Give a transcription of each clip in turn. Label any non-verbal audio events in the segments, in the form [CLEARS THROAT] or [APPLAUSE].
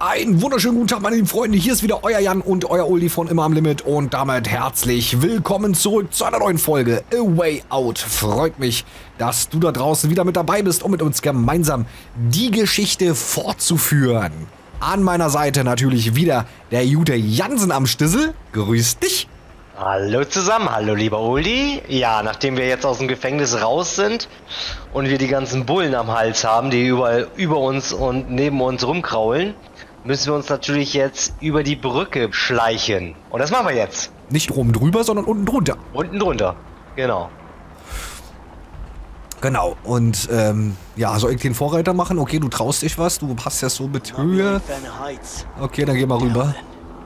Einen wunderschönen guten Tag, meine lieben Freunde. Hier ist wieder euer Jan und euer Uli von Immer am Limit. Und damit herzlich willkommen zurück zu einer neuen Folge A Way Out. Freut mich, dass du da draußen wieder mit dabei bist, um mit uns gemeinsam die Geschichte fortzuführen. An meiner Seite natürlich wieder der Jute Jansen am Stissel. Grüß dich. Hallo zusammen, hallo lieber Uli. Ja, nachdem wir jetzt aus dem Gefängnis raus sind und wir die ganzen Bullen am Hals haben, die überall über uns und neben uns rumkraulen, müssen wir uns natürlich jetzt über die Brücke schleichen. Und das machen wir jetzt. Nicht oben drüber, sondern unten drunter. Unten drunter. Genau. Genau, und ähm, ja, soll ich den Vorreiter machen? Okay, du traust dich was, du hast ja so mit Höhe. Okay, dann geh mal rüber.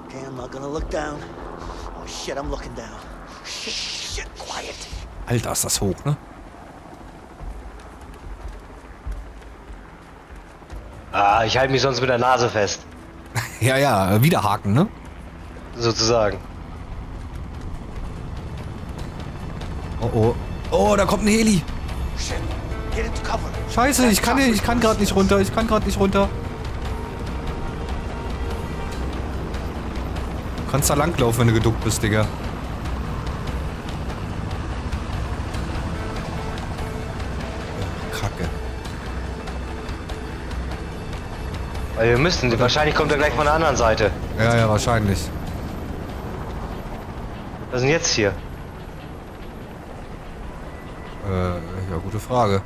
Okay, I'm not gonna look down. Oh shit, I'm looking down. Shit, shit, quiet. Alter, ist das hoch, ne? Ah, ich halte mich sonst mit der Nase fest. [LAUGHS] Ja, ja, äh, wieder Haken, ne? Sozusagen. Oh, oh. Oh, da kommt ein Heli. Scheiße, ich kann, nicht- ich kann gerade nicht runter. Ich kann gerade nicht runter. Du kannst da langlaufen, wenn du geduckt bist, Digga. Weil wir müssen. Wahrscheinlich kommt er gleich von der anderen Seite. Ja, ja, wahrscheinlich. Was ist denn jetzt hier? Äh, ja, gute Frage.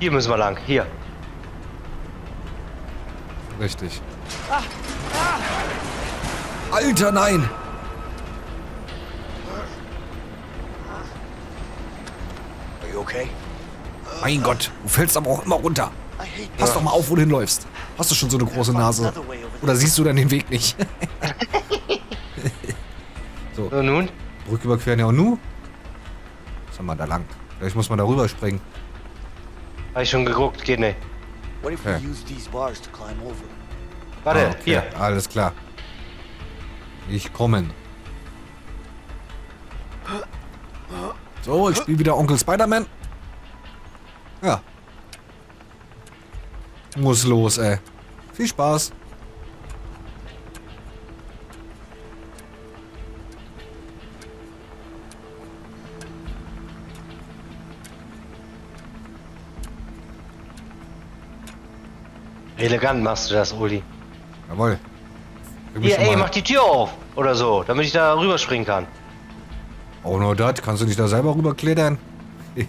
Hier müssen wir lang. Hier. Richtig. Alter, nein! Are you okay? Mein Gott, du fällst aber auch immer runter. Pass doch mal auf, wo du hinläufst. Hast du schon so eine große Nase? Oder siehst du dann den Weg nicht? [LAUGHS] so, Und nun? Brücke überqueren, ja und nu? Was haben wir da lang? Vielleicht muss man da rüber springen. Habe ich schon geguckt. Geht nicht. Okay. Warte, Ah, okay. hier. Alles klar. Ich kommen. So, ich spiele wieder Onkel Spider-Man. Ja. Muss los, ey. Viel Spaß. Elegant machst du das, Uli. Jawohl. Schon ey, mach die Tür auf. Oder so, damit ich da rüberspringen kann. Oh, nur das. Kannst du nicht da selber rüberklettern? [LAUGHS]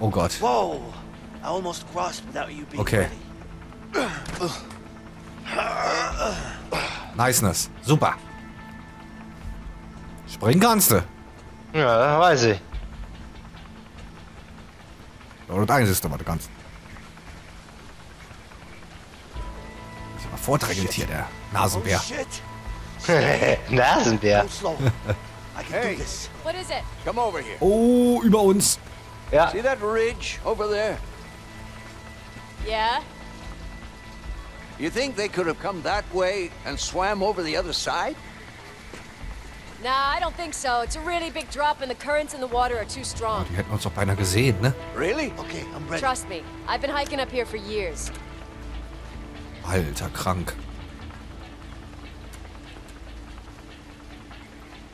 oh Gott. Whoa! I almost crossed without you being Okay. ready. Niceness. Super. Springen kannst du. Ja, weiß ich. Oder das Einzige, was du kannst. Ist aber vordrängend hier, der Oh [LAUGHS] Nasenbär. shit! Nasenbär. Hey. do this. What is it? Come over here. Oh, über uns. Ja, See that ridge over there? Yeah? You think they could have come that way and swam over the other side? Nah, I don't think so. It's a really big drop and the currents in the water are too strong. Die hätten uns doch beinahe gesehen, ne? Really? Okay, I'm ready. Trust me, I've been hiking up here for years. Alter, krank.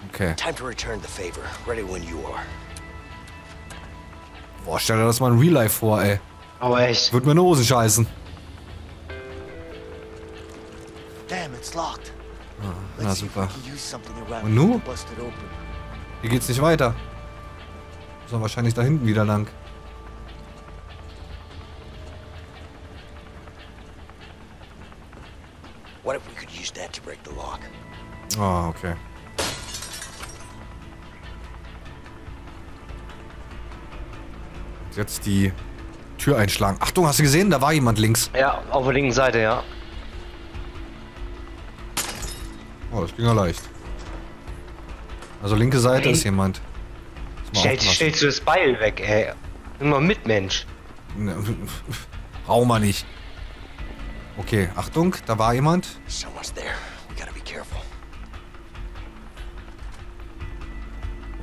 Okay. Time to return the favor. Ready when you are. Boah, stell dir das mal in Real Life vor, ey. Aber echt. Wird mir in die Hosen scheißen. Damn, it's locked. Na if we super. Und nu? Hier geht's nicht weiter. Muss man wahrscheinlich da hinten wieder lang. What if we could use that to break the lock? Ah, okay. Jetzt die Tür einschlagen. Achtung, hast du gesehen? Da war jemand links. Ja, auf der linken Seite, ja. Oh, das ging ja leicht. Also linke Seite Nein. ist jemand. Mal Stell, stellst du das Beil weg, ey. Immer Mitmensch. Ne, Brauchen wir nicht. Okay, Achtung, da war jemand.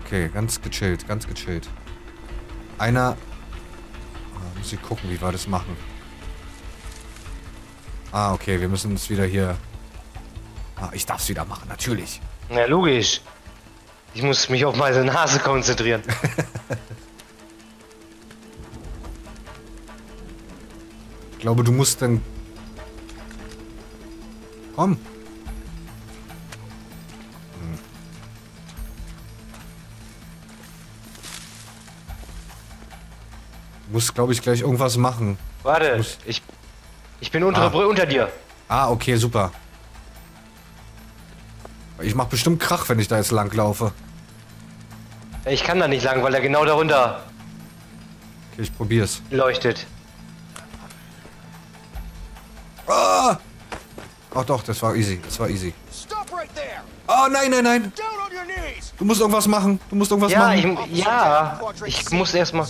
Okay, ganz gechillt, ganz gechillt. Einer. Muss ich gucken, wie wir das machen. Ah, okay, wir müssen uns wieder hier... Ah, ich darf es wieder machen, natürlich. Ja, logisch. Ich muss mich auf meine Nase konzentrieren. [LAUGHS] Ich glaube, du musst dann... Komm. Musst, glaube ich, gleich irgendwas machen. Warte, Muss- ich, ich bin unter, Ah. unter dir. Ah, okay, super. Ich mach bestimmt Krach, wenn ich da jetzt lang laufe. Ich kann da nicht lang, weil er genau darunter Okay, ich probier's. leuchtet. Ah! Ach doch, das war easy. Das war easy. Stop! Oh, nein, nein, nein. Du musst irgendwas machen. Du musst irgendwas Ja, ich, machen. ja, ich muss erstmal.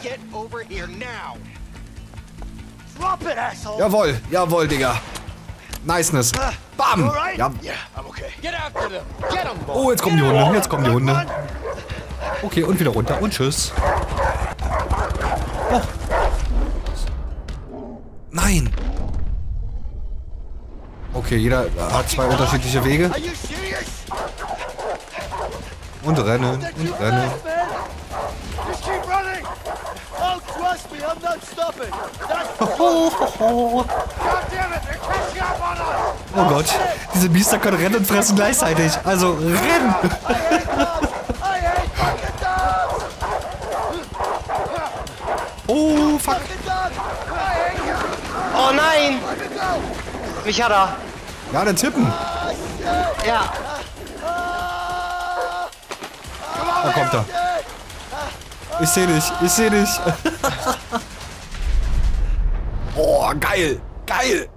Get over here now! Drop it, asshole! Jawohl, jawohl, Digga. Niceness. Bam! You alright? Ja. Oh, jetzt kommen die Hunde. Jetzt kommen die Hunde. Okay, und wieder runter. Und tschüss. Oh. Nein. Okay, jeder hat zwei unterschiedliche Wege. Und rennen, That's und running! Oh! Oh Gott, diese Biester können rennen und fressen gleichzeitig. Also, rennen! I hate dogs! I hate fucking dogs! Oh, fuck. Fucking dogs! I hate you! Oh nein! Mich hat er. Ja, dann tippen. Ja. Da kommt er. Ich seh dich, ich seh dich. [LAUGHS] oh, geil, geil.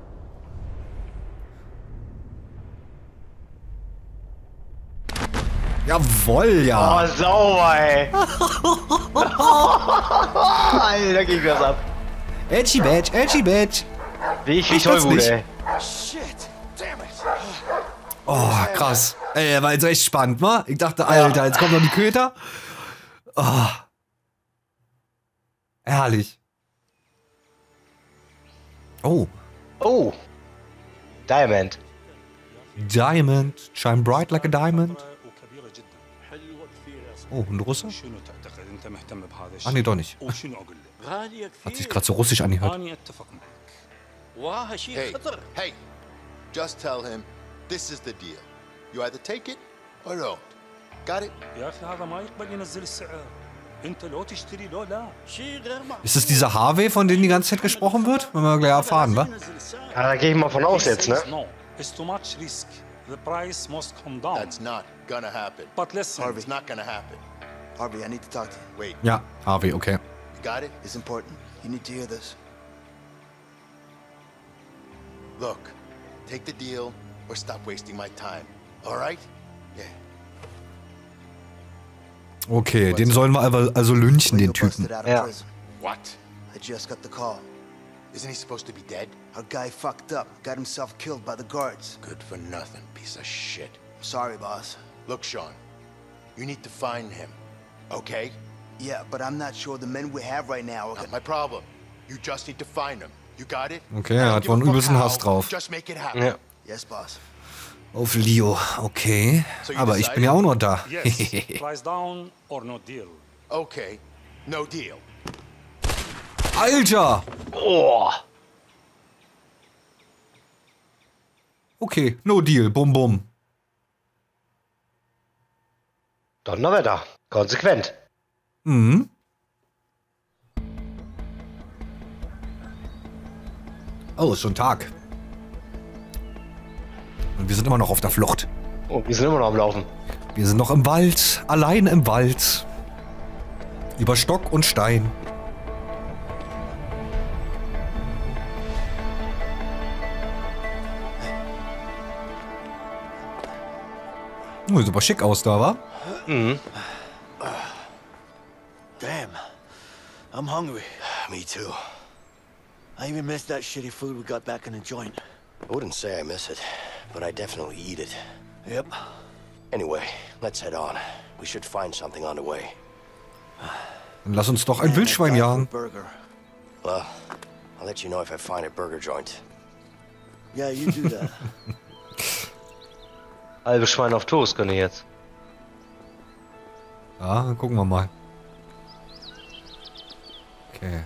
Jawoll, ja. Oh, sauber, ey. [LAUGHS] Alter, ging das ab. Edgy Badge, Edgy Badge. Wie ich, wie ich toll wurde, ey. Oh, krass. Ey, der war jetzt echt spannend, wa? Ich dachte, Alter, jetzt kommen noch die Köter. Oh. Herrlich. Oh. Oh. Diamond. Diamond. Shine bright like a diamond. Oh, ein Russe? Ah, nee, doch nicht. Hat sich gerade so russisch angehört. Hey, hey, just tell him this is the deal. You either take it or don't. Got it? Äh, Ist es dieser Harvey, von dem die ganze Zeit gesprochen wird? Wenn wir gleich erfahren, wa? Ja, da gehe ich mal von aus jetzt, ne? It's too much risk. The price must come down. That's not gonna happen. But listen. Harvey, it's not gonna happen. Harvey, I need to talk to you. Wait. Ja, Harvey, okay. You got it? It's important. You need to hear this. Look, take the deal or stop wasting my time. All right? Yeah. Okay, den sollen wir aber also lynchen, den Leo Typen. busted out of Yeah. prison. What? I just got the call. Isn't he supposed to be dead? Our guy fucked up, got himself killed by the guards. Good for nothing, piece of shit. Sorry, boss. Look, Sean, you need to find him. Okay? Yeah, but I'm not sure the men we have right now are Not my problem. You just need to find him. Okay, er hat wohl einen übelsten Hass drauf. Just make it happen. Ja. Yes, boss. Auf Leo, okay. Aber ich bin ja auch noch da. [LAUGHS] Okay, no deal. Alter! Oh. Okay, no deal, bum bum. Donnerwetter. Konsequent. Mhm. Oh, ist schon Tag. Und wir sind immer noch auf der Flucht. Oh, wir sind immer noch am Laufen. Wir sind noch im Wald, allein im Wald. Über Stock und Stein. Oh, sieht aber schick aus da, wa? Damn. I'm hungry. Me too. I even miss that shitty food we got back in the joint. I wouldn't say I miss it, but I definitely eat it. Yep. Anyway, let's head on. We should find something on the way. Dann lass uns doch ein Wildschwein jagen. Burger. Well, I'll let you know if I find a burger joint. Yeah, you do that. [LAUGHS] Halbe Schwein auf Toast kann ich jetzt. Ja, dann gucken wir mal. Okay.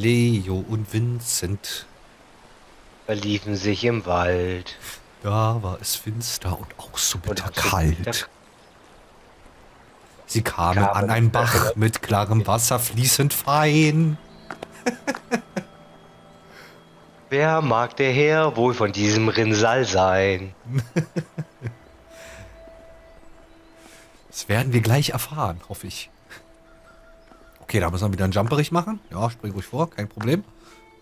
Leo und Vincent. Verliefen sich im Wald. Da war es finster und auch so bitter Und so kalt. bitter- Sie kamen an einen Bach mit klarem Wasser fließend fein. [LAUGHS] Wer mag der Herr wohl von diesem Rinnsal sein? [LAUGHS] Das werden wir gleich erfahren, hoffe ich. Okay, da müssen wir wieder einen Jumperich machen. Ja, spring ruhig vor, kein Problem.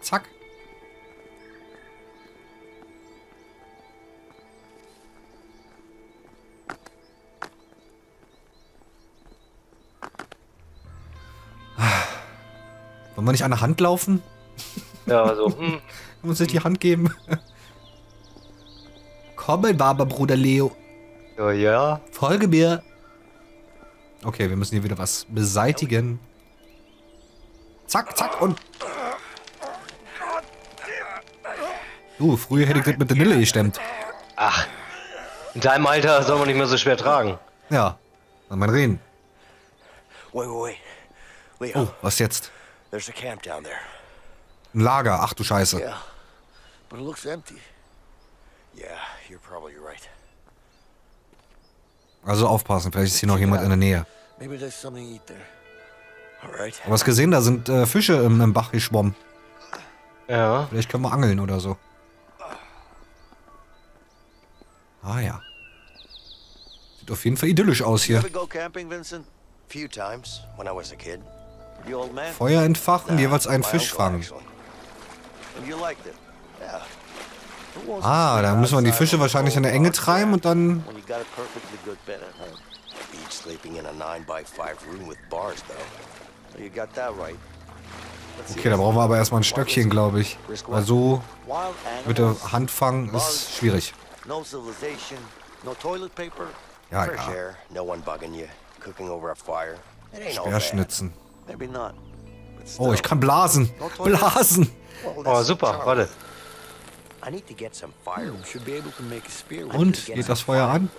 Zack. Wollen wir nicht an der Hand laufen? Ja, so. [LAUGHS] Hm. Muss ich die Hand geben? Komm, mein warmer Bruder Leo. Ja, ja. Folge mir. Okay, wir müssen hier wieder was beseitigen. Zack, zack und... Du, früher hätte ich das mit der Nille gestemmt. Ach. In deinem Alter soll man nicht mehr so schwer tragen. Ja, dann mein Reden. Wait, wait, wait. Leo, Oh, was jetzt? there's a camp down there. Ein Lager, ach du Scheiße. Yeah. but it looks empty. Yeah, you're probably right. Also aufpassen, vielleicht ist hier noch jemand in der Nähe. Maybe there's something to eat there. All right. Du hast gesehen, da sind äh, Fische im, im Bach geschwommen. Ja. Vielleicht können wir angeln oder so. Ah ja. Sieht auf jeden Fall idyllisch aus hier. ever go camping, Vincent? few times when I was a kid. The old man? Feuer entfachen, jeweils einen Fisch fangen. Ah, da müssen wir die Fische wahrscheinlich in der Enge treiben und dann... When you got a perfectly good bed at home. Each sleeping in a 9 by 5 room with bars, though. So you got that right. Let's see Okay, da brauchen wir aber erstmal ein Stöckchen, glaube ich. Weil so mit der Hand fangen ist schwierig. no civilization, no toilet paper. Ja, Fresh ja. air, no one bugging you, cooking over a fire. It ain't all bad. Speerschnitzen. Maybe not. But Oh, ich kann blasen. Blasen. Oh, super, warte. Und? Geht das Feuer an?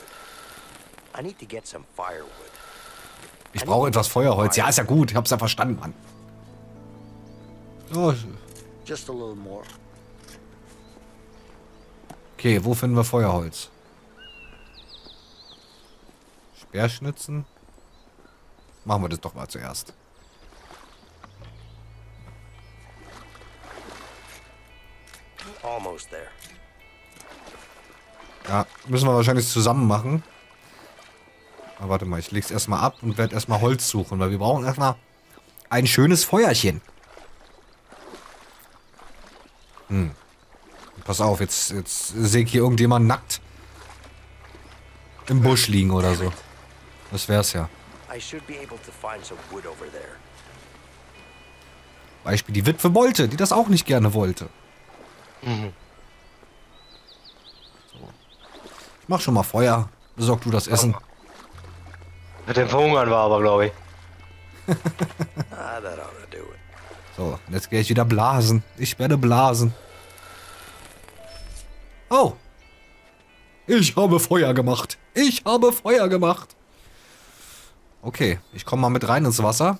I need to get some firewood. Ich brauche etwas Feuerholz. Ja, ist ja gut. Ich hab's ja verstanden, Mann. Ja, Just a little more. okay, wo finden wir Feuerholz? Speerschnitzen? Machen wir das doch mal zuerst. Almost there. Ja, müssen wir wahrscheinlich zusammen machen. Aber warte mal, ich leg's erstmal ab und werde erstmal Holz suchen, weil wir brauchen erstmal ein schönes Feuerchen. Hm. Pass auf, jetzt, jetzt sehe ich hier irgendjemand nackt im Busch liegen oder so. Das wär's ja. I should be able to find some wood over there. Beispiel die Witwe Bolte, die das auch nicht gerne wollte. So. Ich mach schon mal Feuer. Besorg du das Essen. Mit dem Verhungern war aber, glaube ich. [LAUGHS] Ah. So, jetzt gehe ich wieder blasen. Ich werde blasen. Oh. Ich habe Feuer gemacht. Ich habe Feuer gemacht. Okay, ich komme mal mit rein ins Wasser.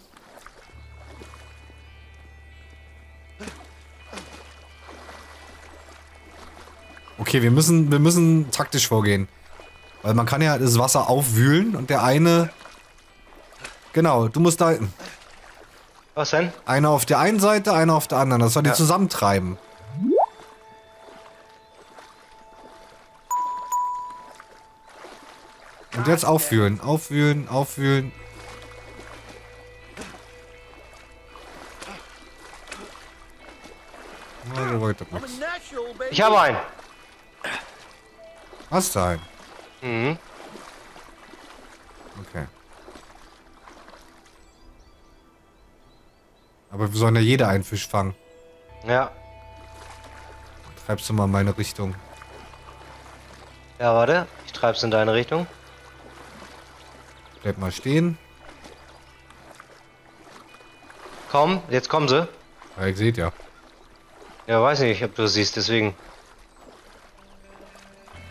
Okay, wir müssen, wir müssen taktisch vorgehen. Weil man kann ja das Wasser aufwühlen und der eine... Genau, du musst da... Was denn? Einer auf der einen Seite, einer auf der anderen. Das soll die Ja. zusammentreiben. Und jetzt aufwühlen, aufwühlen, aufwühlen. Ich habe einen. Hast du einen? Mhm. Aber wir sollen ja jeder einen Fisch fangen. Ja. Treibst du mal in meine Richtung. Ja, warte. Ich treib's in deine Richtung. Bleib mal stehen. Komm, jetzt kommen sie. Ja, ich seht ja. Ja, weiß nicht, ob du siehst, deswegen.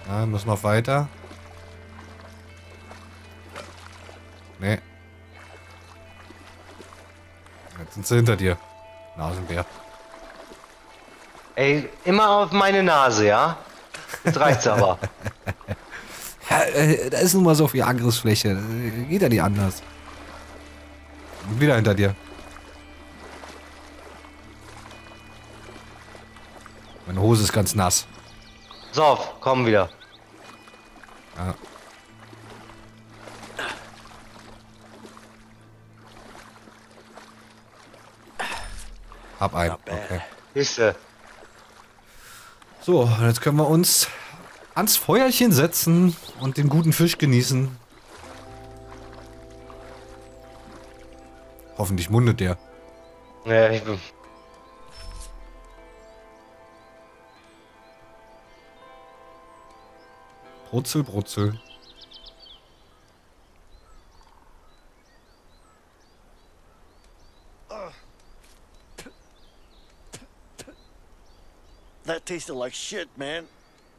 Ja, muss noch weiter. Sie hinter dir. Nasenbär. Ey, immer auf meine Nase, ja? Jetzt reicht's aber. [LAUGHS] Ja, äh, da ist nun mal so viel Angriffsfläche. Geht ja nicht anders. Und wieder hinter dir. Meine Hose ist ganz nass. So, komm wieder. Hab einen. Okay. Siehste. So, jetzt können wir uns ans Feuerchen setzen und den guten Fisch genießen. Hoffentlich mundet der. Ja, ich bin. Brutzel, Brutzel. Tasted like shit, man.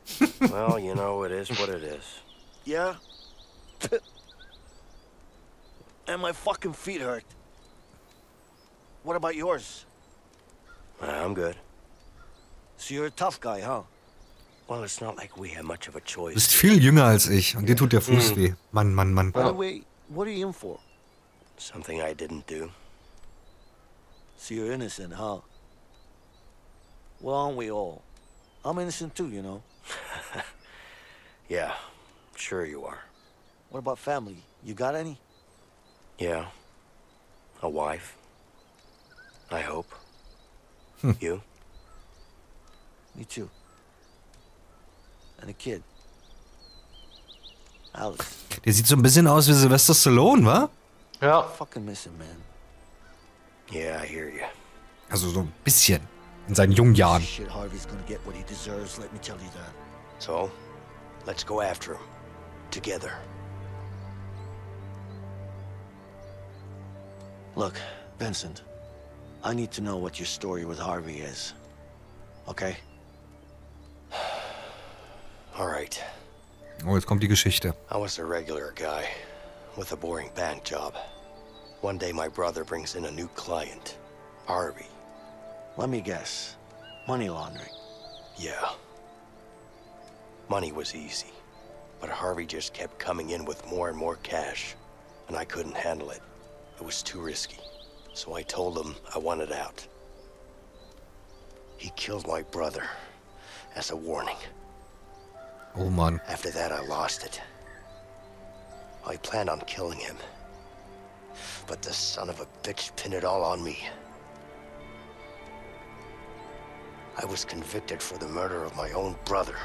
[LAUGHS] well, you know, it is what it is. Yeah? [LAUGHS] and my fucking feet hurt. What about yours? I'm good. So you're a tough guy, huh? Well, it's not like we have much of a Du choice. bist viel jünger als ich und dir tut der Fuß mm. weh. Mann, Mann, Mann. By the way, what are you in for? Something I didn't do. So you're innocent, huh? Well, aren't we all? I'm innocent too, you know. [LAUGHS] Yeah, sure you are. What about family? You got any? Yeah. A wife. I hope. Hmm. You? Me too. And a kid. Alex. Der sieht so ein bisschen aus wie Sylvester Stallone, wa? Ja. Fucking miss him, man. Yeah, I hear you. Also so ein bisschen. In seinen jungen Jahren. So, let's go after him. Together. Look, Vincent, I need to know what your story with Harvey is. Okay? All right. Oh, jetzt kommt die Geschichte. I was a regular guy with a boring bank job. One day my brother brings in a new client, Harvey. Let me guess. Money laundering. Yeah. Money was easy, but Harvey just kept coming in with more and more cash, and I couldn't handle it. It was too risky. So I told him I wanted out. He killed my brother as a warning. Oh Mann. After that, I lost it. I planned on killing him. But the son of a bitch pinned it all on me. I was convicted for the murder of my own brother.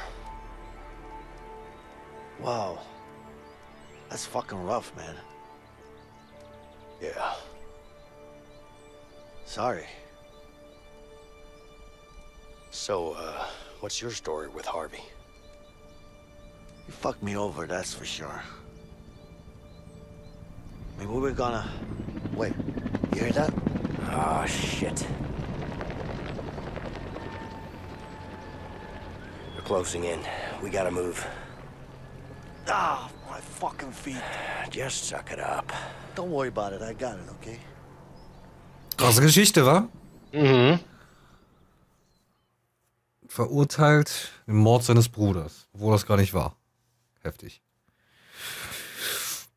Wow. That's fucking rough, man. Yeah. Sorry. So, uh, what's your story with Harvey? You fucked me over, that's for sure. I mean, we were gonna... Wait, you hear that? Oh, shit. Closing in. We gotta move. Ah, my fucking feet. Just suck it up. Don't worry about it, I got it, okay? Krasse Geschichte, wa? Mhm. Verurteilt im Mord seines Bruders. Obwohl das gar nicht war. Heftig.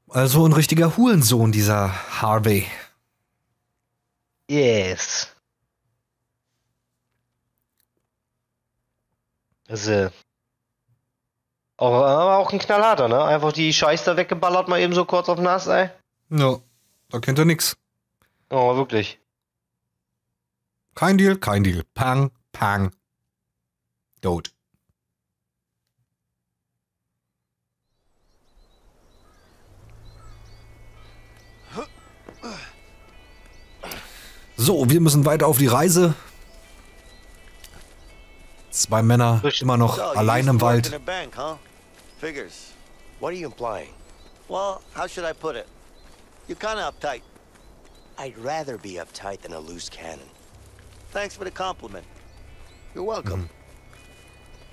Also ein richtiger Hurensohn, dieser Harvey. Yes. Auch, aber auch ein knallharter, ne? Einfach die Scheiß da weggeballert, mal eben so kurz auf nass, ey. Ja, da kennt er nix. Oh, wirklich. Kein Deal, kein Deal. Pang, pang. Tot. So, wir müssen weiter auf die Reise. Zwei Männer, immer noch allein im Wald. in a bank, huh? Figures. What are you implying? Well, how should I put it? You're kind of uptight. I'd rather be uptight than a loose cannon. Thanks for the compliment. You're welcome. Mhm.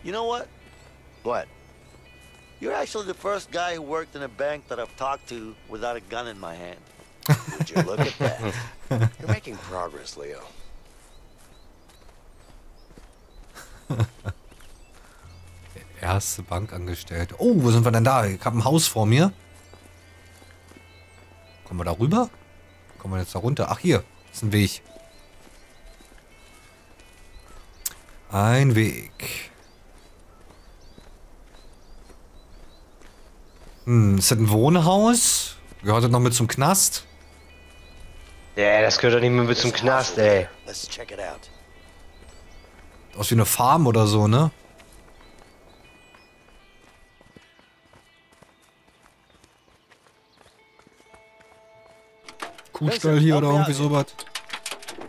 You know what? What? You're actually the first guy who worked in a bank that I've talked to without a gun in my hand. Would you look at that? [LAUGHS] You're making progress, Leo. Erste Bankangestellte. Oh, wo sind wir denn da? Ich habe ein Haus vor mir. Kommen wir da rüber? Kommen wir jetzt da runter? Ach, hier. ist ein Weg. Ein Weg. Hm, ist das ein Wohnhaus? Gehört das noch mit zum Knast? Ja, das gehört doch nicht mehr mit zum Knast, ey. Let's check it out. Aus wie eine Farm oder so, ne? Kuhstall hier oder irgendwie sowas.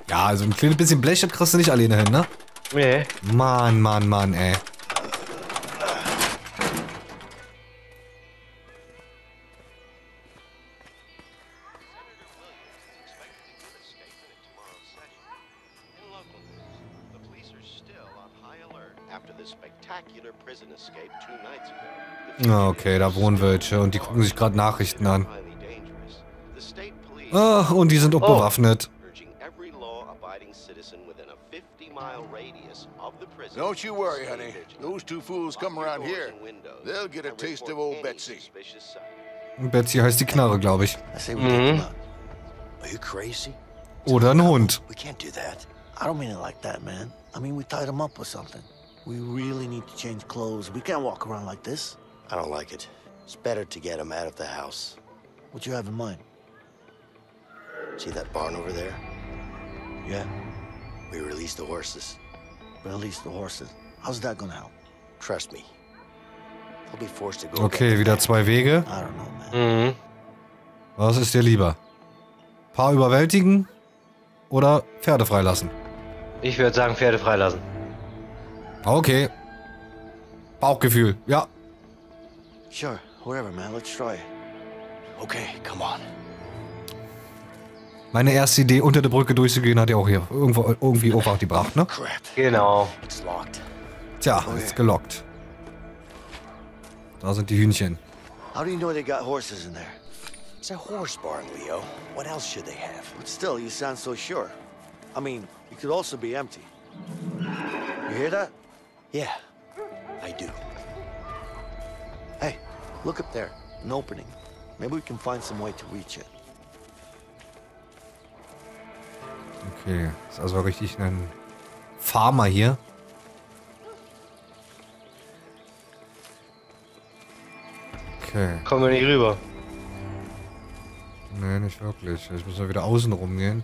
Ja, also ein kleines bisschen Blech, das kriegst du nicht alleine hin, ne? Nee. Mann, Mann, Mann, ey. Ah, okay, da wohnen welche und die gucken sich gerade Nachrichten an. Ah, und die sind auch Oh. bewaffnet. urging every law-abiding citizen within a 50-mile radius of the prison. Don't you worry, honey. Those two fools come around here. They'll get a taste of old Betsy. Betsy heißt die Knarre, glaube ich. Mhm. out. Are you crazy? Oder ein Hund. We can't do that. I don't mean it like that, man. I mean, we tied him up or something. We really need to change clothes. We can't walk around like this. I don't like it. It's better to get him out of the house. What you have in mind? See that barn over there? Yeah, We released the horses. release the horses. How's that gonna help? Trust me. They'll be forced to go. Okay, wieder zwei Wege. I don't know, man. Mhm. Was ist dir lieber? Paar überwältigen oder Pferde freilassen? Ich würde sagen, Pferde freilassen. Okay. Bauchgefühl, ja. Sure, whatever, man. Let's try it. Okay, come on. Meine erste Idee, unter der Brücke durchzugehen, hat ja auch hier irgendwo, irgendwie Obacht gebracht, ne? Crap. Genau. It's locked. Tja, ist gelockt. Da sind die Hühnchen. How do you know they got horses in there? It's a horse barn, Leo. What else should they have? But still, you sound so sure. I mean, it could also be empty. You hear that? Yeah, I do. Hey, look up there. An opening. Maybe we can find some way to reach it. Okay, ist also richtig ein Farmer hier. Okay, Kommen wir nicht rüber. nee, nicht wirklich. Ich muss mal wieder außen rumgehen.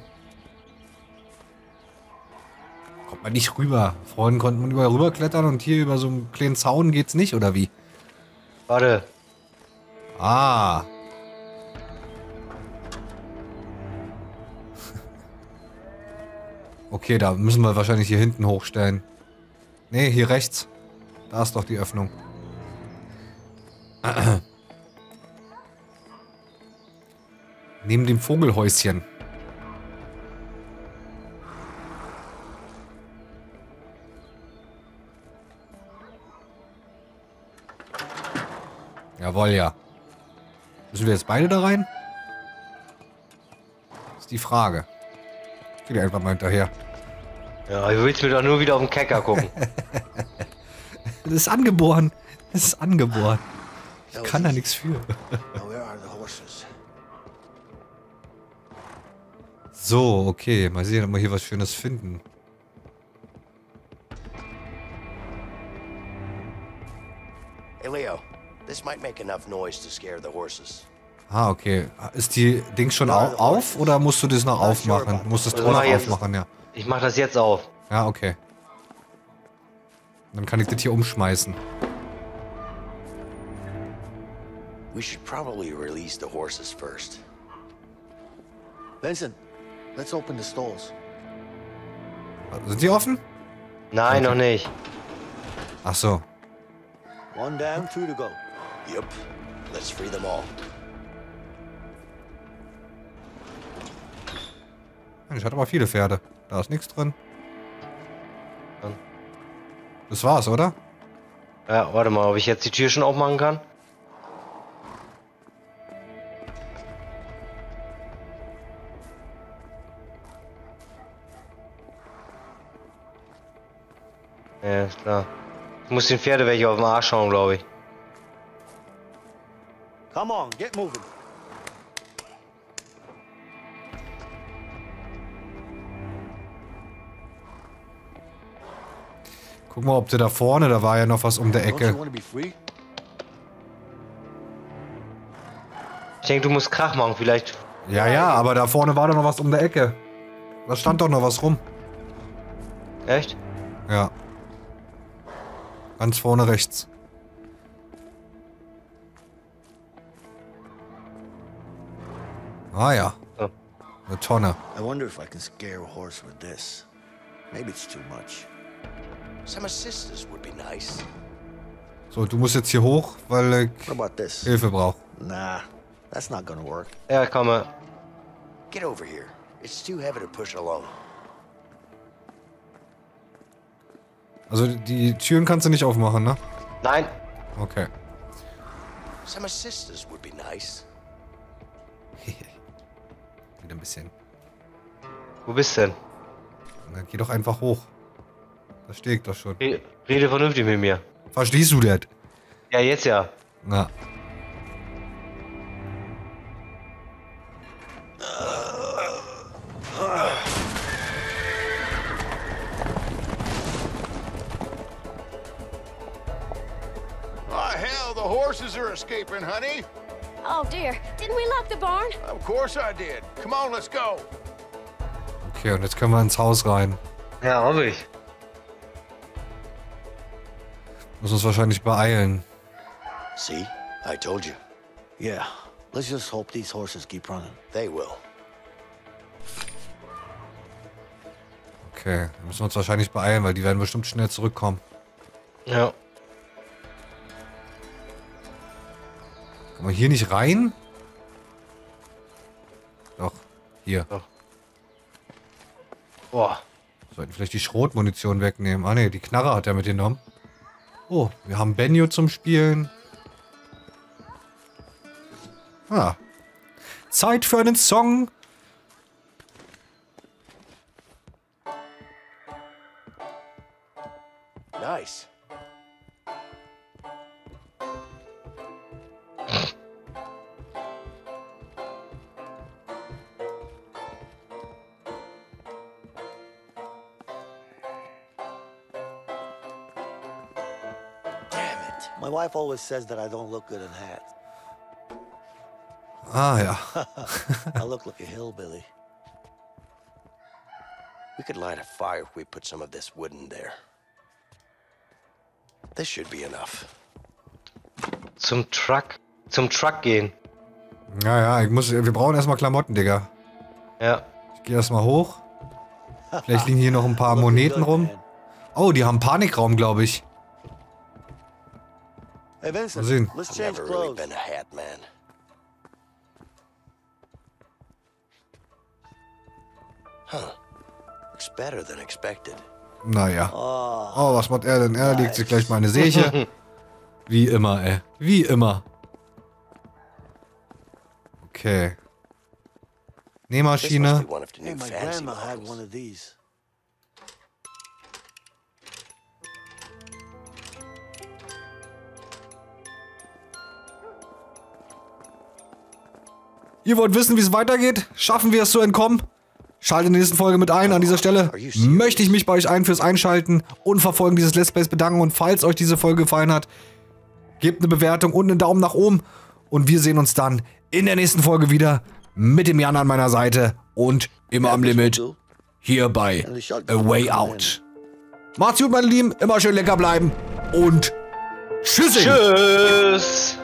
Kommt man nicht rüber. Vorhin konnte man überall rüberklettern und hier über so einen kleinen Zaun geht's nicht, oder wie? Warte. Ah. Okay, da müssen wir wahrscheinlich hier hinten hochstellen. Nee, hier rechts. Da ist doch die Öffnung. [CLEARS THROAT] Neben dem Vogelhäuschen. Jawohl, ja. Müssen wir jetzt beide da rein? Ist die Frage. Ich geh dir einfach mal hinterher. Ja, du willst mir doch nur wieder auf den Kecker gucken. [LAUGHS] Das ist angeboren. Das ist angeboren. Ich kann da nichts für. So, okay. Mal sehen, ob wir hier was Schönes finden. Hey, Leo. This might make enough noise to scare the horses. Ah, okay. Ist die Ding schon au auf oder musst du das noch aufmachen? Du musst das Tor mach noch aufmachen, ja. Ich mach das jetzt auf. Ja, okay. Dann kann ich das hier umschmeißen. We should probably release the horses first. Vincent, let's open the stalls. Sind die offen? Nein, noch nicht. Ach so. One down, two to go. Yep. Let's free them all. Mensch, hat aber viele Pferde. Da ist nichts drin. Das war's, oder? Ja, warte mal, ob ich jetzt die Tür schon aufmachen kann? Ja, ist klar. Ich muss den Pferde welche auf den Arsch schauen, glaube ich. Come on, get moving. Guck mal, ob der da vorne, da war ja noch was um der Ecke. Ich denke, du musst Krach machen, vielleicht. Ja, ja, aber da vorne war doch noch was um der Ecke. Da stand doch noch was rum. Echt? Ja. Ganz vorne rechts. Ah ja. Oh. Eine Tonne. I wonder if I can scare a horse with this. Maybe it's too much. Some assistance would be nice. So, du musst jetzt hier hoch, weil ich What about this? Hilfe brauche. Nah, that's not gonna work. Ja, komme. Get over here. It's too heavy to push alone. Also die Türen kannst du nicht aufmachen, ne? Nein. Okay. Some assistance would be nice. [LAUGHS] Wieder ein bisschen. Wo bist denn? Na, geh doch einfach hoch. Da stehe ich doch schon. Re- Rede vernünftig mit mir. Verstehst du das? Ja, jetzt ja. Na. Oh, hell, the horses are escaping, honey. Oh dear, didn't we lock the barn? Of course I did. Come on, let's go. Okay, und jetzt können wir ins Haus rein. Ja, hoffe ich. Muss uns wahrscheinlich beeilen. See? I told you. Yeah, let's just hope these horses keep running. They will. Okay, dann müssen wir uns wahrscheinlich beeilen, weil die werden bestimmt schnell zurückkommen. Ja. Kann man hier nicht rein? Doch, hier. Boah. Sollten vielleicht die Schrotmunition wegnehmen. Ah ne, die Knarre hat er mitgenommen. Oh, wir haben Benjo zum Spielen. Ah. Zeit für einen Song. Wife always says that I don't look good in hats. Ah ja. [LAUGHS] I look like a hillbilly. We could light a fire if we put some of this wood in there. This should be enough. Zum Truck. Zum Truck gehen. Ja, ja, ich muss, wir brauchen erstmal Klamotten, Digga. Ja. Ich gehe erstmal hoch. Vielleicht liegen hier noch ein paar [LAUGHS] Moneten rum. Oh, die haben Panikraum, glaube ich. Hey, Mal Vincent, sehen. let's I've change never really clothes. been a hat man. Huh. Looks better than expected. Naja. Oh, Oh, was macht er denn? Er legt sich gleich mal eine Seche. [LAUGHS] Wie immer, ey. Wie immer. Okay. Nähmaschine. hey, Ihr wollt wissen, wie es weitergeht? Schaffen wir es zu entkommen? Schaltet in der nächsten Folge mit ein. An dieser Stelle möchte ich mich bei euch allen fürs Einschalten und Verfolgen dieses Let's Plays bedanken. Und falls euch diese Folge gefallen hat, gebt eine Bewertung und einen Daumen nach oben. Und wir sehen uns dann in der nächsten Folge wieder mit dem Jan an meiner Seite und immer am Limit hier bei A Way Out. Macht's gut, meine Lieben. Immer schön lecker bleiben und tschüssing. Tschüss.